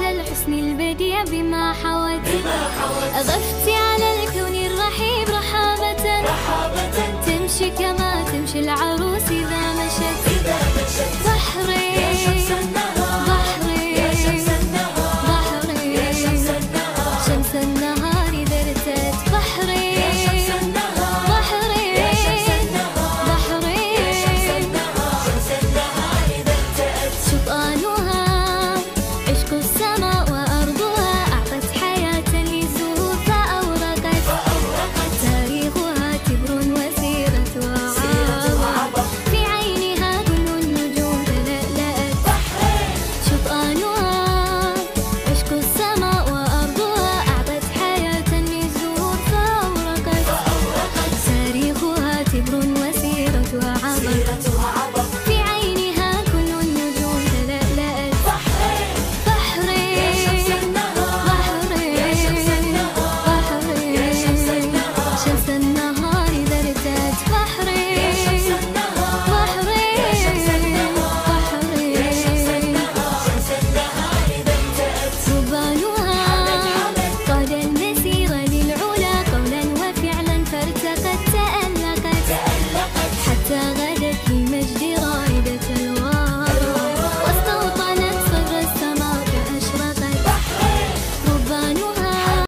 الحسن البديع بما حوت. أضفت